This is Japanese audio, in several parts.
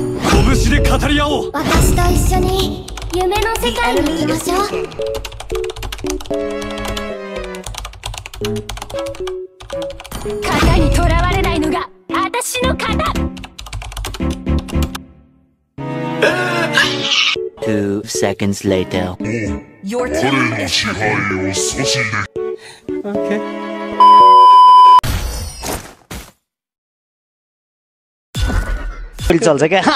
拳で語り合おう。私と一緒に夢の世界に行きましょう。型にとらわれないのが私の型。Two seconds later. Your 彼 team の चल्छ क्या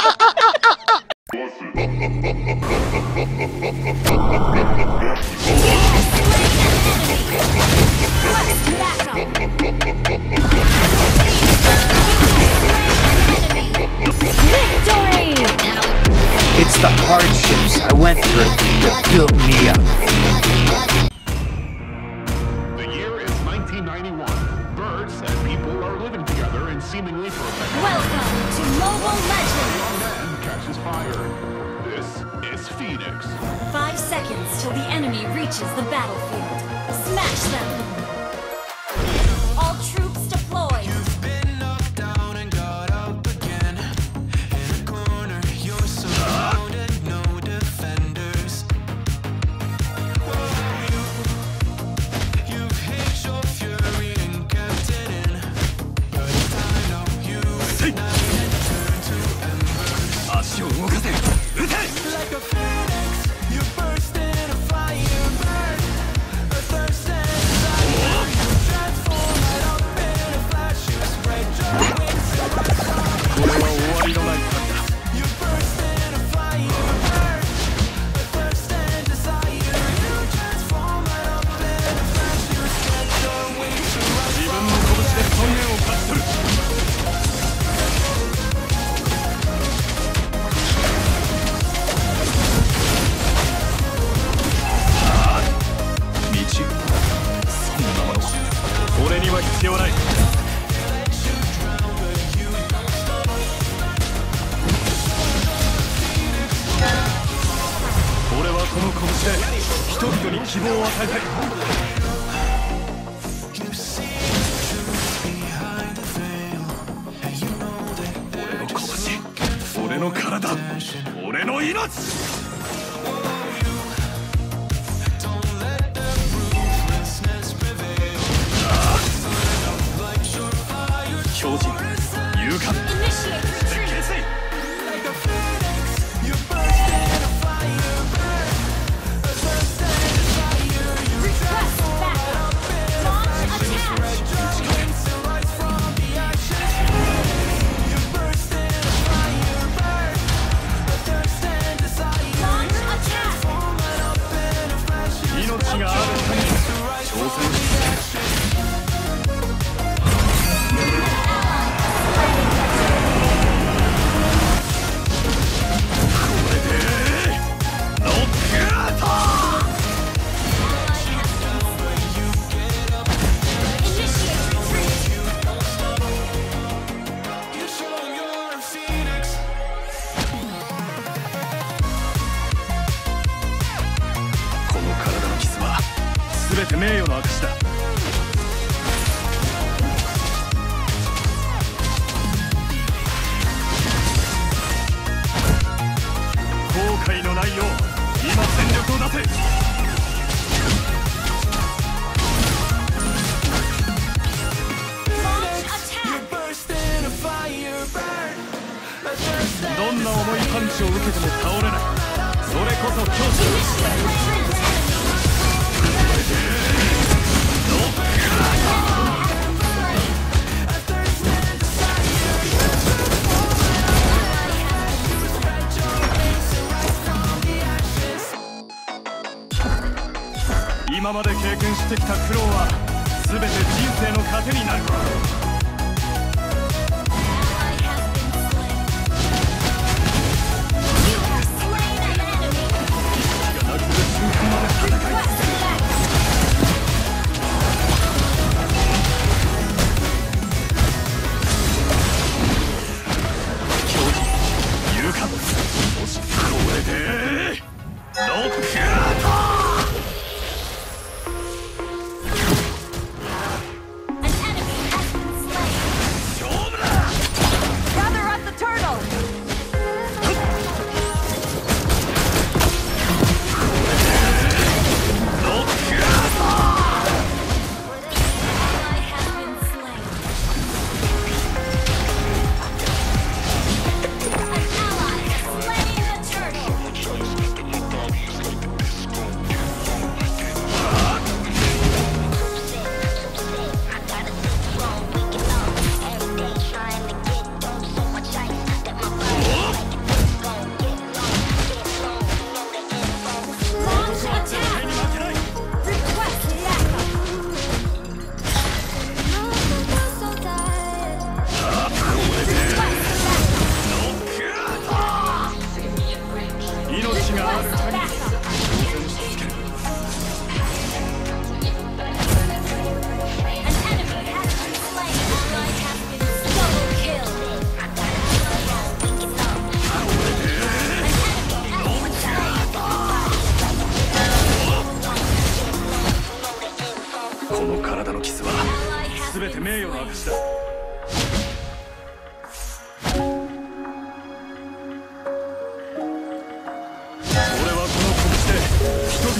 victory! It's the hardships I went through that built me up. The year is 1991. seemingly perfect Welcome to Mobile Legends! man catches fire. This is Phoenix. Five seconds till the enemy reaches the battlefield. Smash them! この拳で人々に希望を与えたい俺の拳俺の体俺の命。強靭勇敢全て名誉の証だ。後悔のないよう今全力を出せ。どんな重いパンチを受けても倒れない。それこそ強者今まで経験してきた苦労は全て人生の糧になる。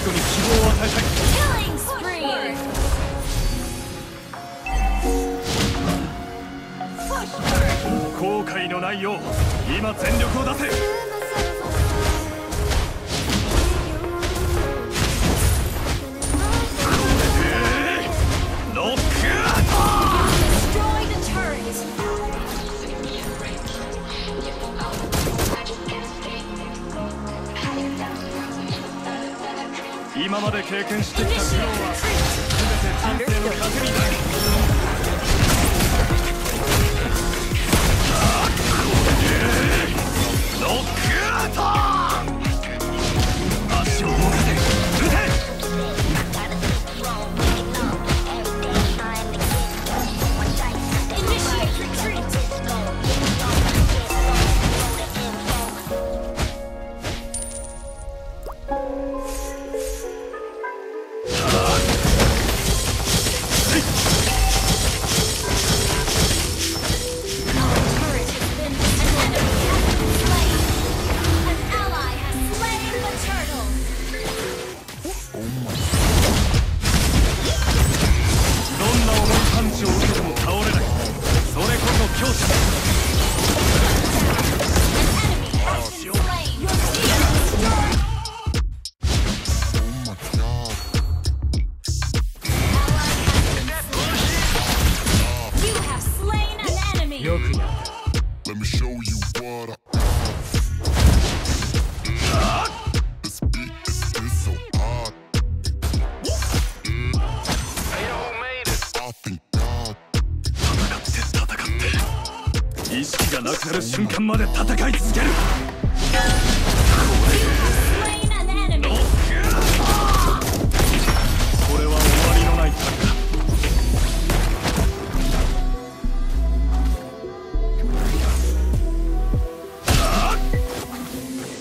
人に希望を与えたい。後悔のないよう今全力を出せ。今まで経験してきた苦労は全て人生の糧になるくなる瞬間まで戦い続ける。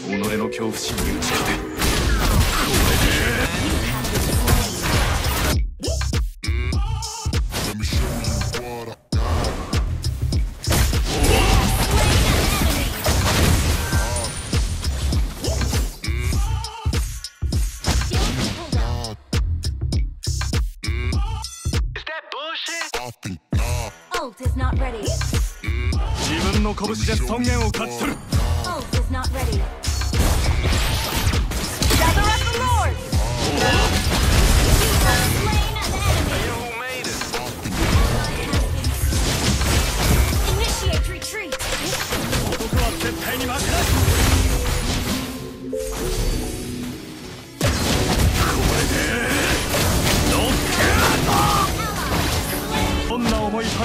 己の恐怖心に打ち勝て。自分の拳で尊厳を勝ち取る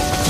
Thank you.